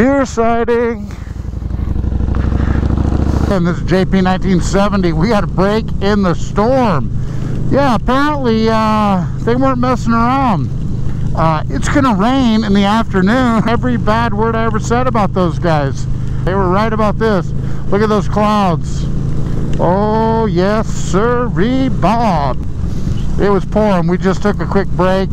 Deer sighting. And this JP 1970. We had a break in the storm. Yeah, apparently uh, they weren't messing around. Uh, it's gonna rain in the afternoon. Every bad word I ever said about those guys. They were right about this. Look at those clouds. Oh, yes, sir, Bob. It was pouring. We just took a quick break.